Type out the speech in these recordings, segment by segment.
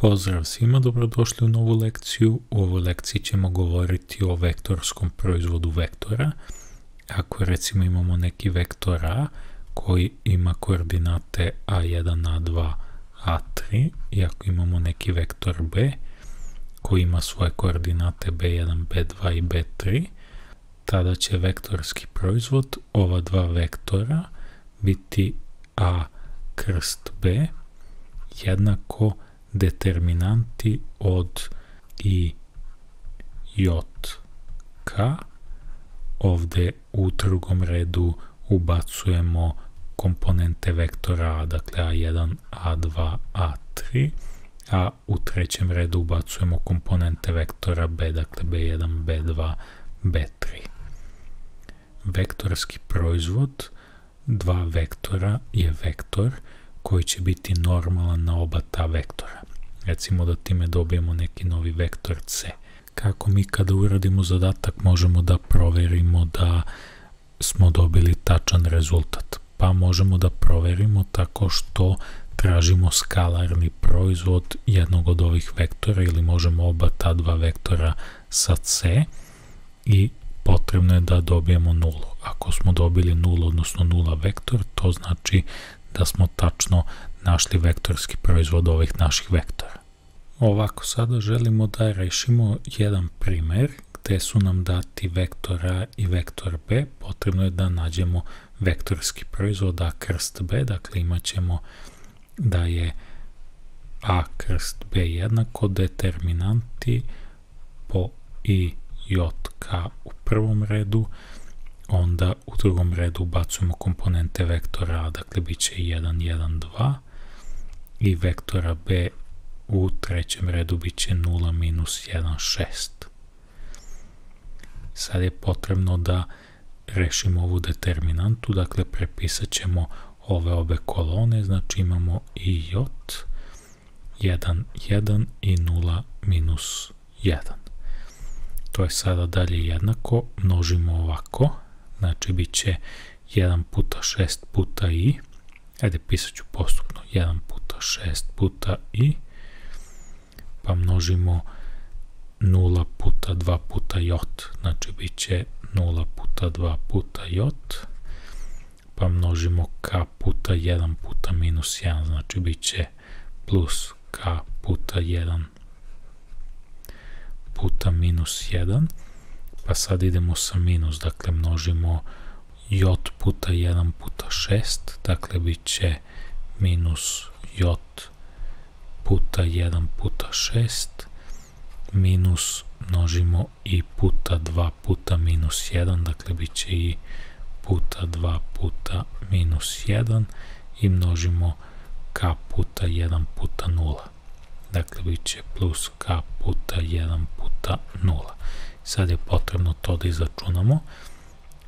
Pozdrav svima, dobrodošli u novu lekciju. U ovoj lekciji ćemo govoriti o vektorskom proizvodu vektora. Ako recimo imamo neki vektor A koji ima koordinate A1, A2, A3 i ako imamo neki vektor B koji ima svoje koordinate B1, B2 i B3, tada će vektorski proizvod ova dva vektora biti A krst B jednako determinanti od i j k. Ovde u drugom redu ubacujemo komponente vektora A, dakle A1, A2, A3, a u trećem redu ubacujemo komponente vektora B, dakle B1, B2, B3. Vektorski proizvod dva vektora je vektor koji će biti normalan na oba ta vektora. Recimo da time dobijemo neki novi vektor C. Kako mi kada uradimo zadatak možemo da proverimo da smo dobili tačan rezultat? Pa možemo da proverimo tako što tražimo skalarni proizvod jednog od ovih vektora ili možemo oba ta dva vektora sa C i potrebno je da dobijemo nulu. Ako smo dobili nulu, odnosno nula vektor, to znači da smo tačno našli vektorski proizvod ovih naših vektora. Ovako, sada želimo da rešimo jedan primer gde su nam dati vektor A i vektor B, potrebno je da nađemo vektorski proizvod A krst B, dakle imat ćemo da je A krst B jednako determinanti po i j k u prvom redu, onda u drugom redu ubacujemo komponente vektora A, dakle bit će 1, 1, 2 i vektora B u trećem redu bit će 0, minus 1, 6. Sad je potrebno da rešimo ovu determinantu, dakle prepisat ćemo ove obe kolone, znači imamo i j, 1, 1 i 0, minus 1. To je sada dalje jednako, množimo ovako, znači bit će 1 puta 6 puta i, ajde pisat ću postupno, 1 puta 6 puta i, množimo 0 puta 2 puta j, znači bit će 0 puta 2 puta j, pa množimo k puta 1 puta minus 1, znači bit će plus k puta 1 puta minus 1, pa sad idemo sa minus, dakle množimo j puta 1 puta 6, dakle bit će minus j puta 1 puta 6, minus množimo i puta 2 puta minus 1, dakle bit će i puta 2 puta minus 1 i množimo k puta 1 puta 0. Dakle, bit će plus k puta 1 puta 0. Sad je potrebno to da izračunamo.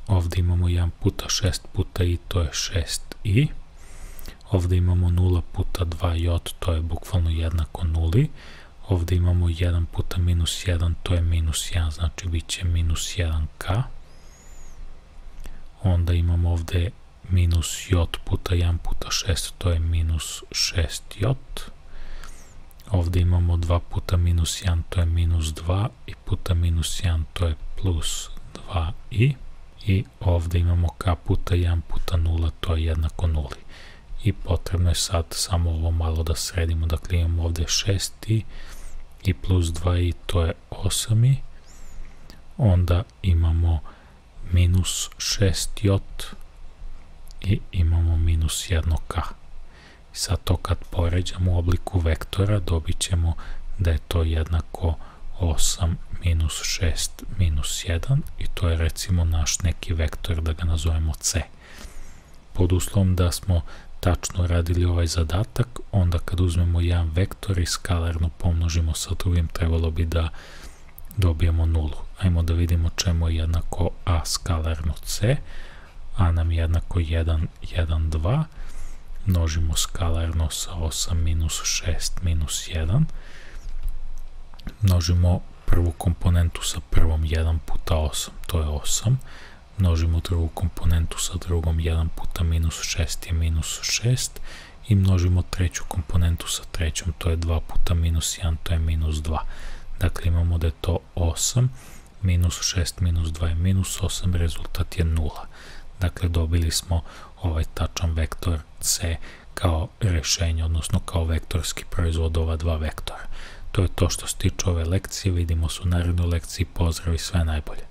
Ovde imamo 1 puta 6 puta i, to je 6i. Ovde imamo 0 puta 2j, to je bukvalno jednako nuli. Ovde imamo 1 puta minus 1, to je minus 1, znači bit će minus 1k. Onda imamo ovde minus j puta 1 puta 6, to je minus 6j. Ovde imamo 2 puta minus 1, to je minus 2 i puta minus 1, to je plus 2i. I ovde imamo k puta 1 puta 0, to je jednako 0. I potrebno je sad samo ovo malo da sredimo. Dakle, imamo ovde 6i i plus 2i, to je 8i. Onda imamo minus 6j i imamo minus 1k. I sad to kad poređamo u obliku vektora dobit ćemo da je to jednako 8 minus 6 minus 1 i to je recimo naš neki vektor da ga nazovemo c. Pod uslovom da smo tačno radili ovaj zadatak, onda kad uzmemo jedan vektor i skalarno pomnožimo sa drugim, trebalo bi da dobijemo nulu. Ajmo da vidimo čemu je jednako a skalarno c, a nam je jednako 1, 1, 2, množimo skalarno sa 8 minus 6 minus 1, množimo prvu komponentu sa prvom 1 puta 8, to je 8, množimo drugu komponentu sa drugom 1 puta minus 6 je minus 6 i množimo treću komponentu sa trećom, to je 2 puta minus 1, to je minus 2. Dakle, imamo da je to 8, minus 6 minus 2 je minus 8, rezultat je 0. Dakle, dobili smo ovaj tačan vektor C kao rešenje, odnosno kao vektorski proizvod ova dva vektora. To je to što se tiče ove lekcije, vidimo se u narednoj lekciji, pozdrav i sve najbolje.